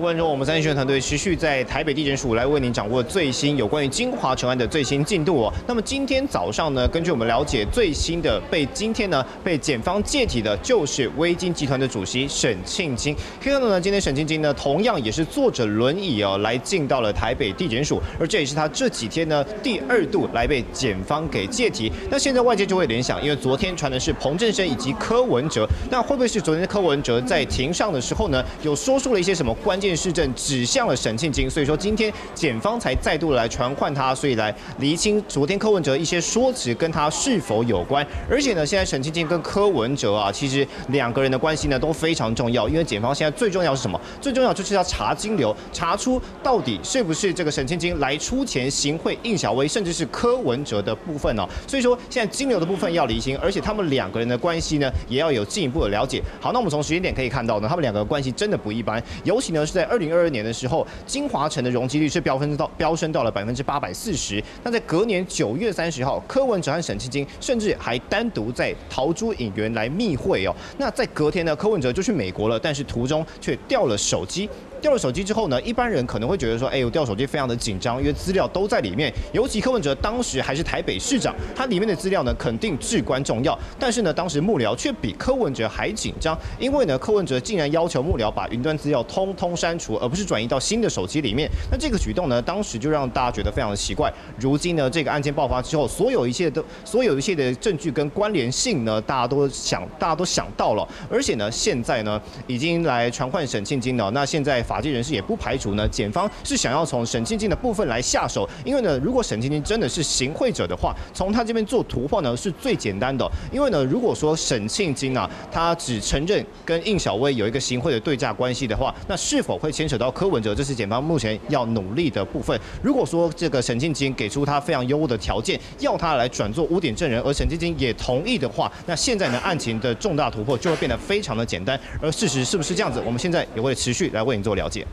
观众，我们三立新闻团队持续在台北地检署来为您掌握最新有关于金华城案的最新进度哦。那么今天早上呢，根据我们了解，最新的被今天呢被检方借体的就是微金集团的主席沈庆金。可以看到呢，今天沈庆金呢同样也是坐着轮椅哦来进到了台北地检署，而这也是他这几天呢第二度来被检方给借体。那现在外界就会联想，因为昨天传的是彭振生以及柯文哲，那会不会是昨天的柯文哲在庭上的时候呢有说出了一些什么关？件事证指向了沈庆金，所以说今天检方才再度来传唤他，所以来厘清昨天柯文哲一些说辞跟他是否有关。而且呢，现在沈庆金跟柯文哲啊，其实两个人的关系呢都非常重要，因为检方现在最重要是什么？最重要就是要查金流，查出到底是不是这个沈庆金来出钱行贿应小薇，甚至是柯文哲的部分哦。所以说现在金流的部分要厘清，而且他们两个人的关系呢也要有进一步的了解。好，那我们从时间点可以看到呢，他们两个关系真的不一般，尤其呢。在二零二二年的时候，金华城的容积率是飙升到飙升到了百分之八百四十。那在隔年九月三十号，柯文哲和沈庆金甚至还单独在桃珠影园来密会哦。那在隔天呢，柯文哲就去美国了，但是途中却掉了手机。掉了手机之后呢，一般人可能会觉得说，哎，我掉手机非常的紧张，因为资料都在里面。尤其柯文哲当时还是台北市长，他里面的资料呢肯定至关重要。但是呢，当时幕僚却比柯文哲还紧张，因为呢，柯文哲竟然要求幕僚把云端资料通通删除，而不是转移到新的手机里面。那这个举动呢，当时就让大家觉得非常的奇怪。如今呢，这个案件爆发之后，所有一切都，所有一切的证据跟关联性呢，大家都想，大家都想到了。而且呢，现在呢，已经来传唤沈庆金了。那现在。法界人士也不排除呢，检方是想要从沈庆金的部分来下手，因为呢，如果沈庆金真的是行贿者的话，从他这边做突破呢是最简单的。因为呢，如果说沈庆金啊，他只承认跟应小薇有一个行贿的对价关系的话，那是否会牵扯到柯文哲？这是检方目前要努力的部分。如果说这个沈庆金给出他非常优渥的条件，要他来转做污点证人，而沈庆金也同意的话，那现在呢案情的重大突破就会变得非常的简单。而事实是不是这样子？我们现在也会持续来为你做。了解。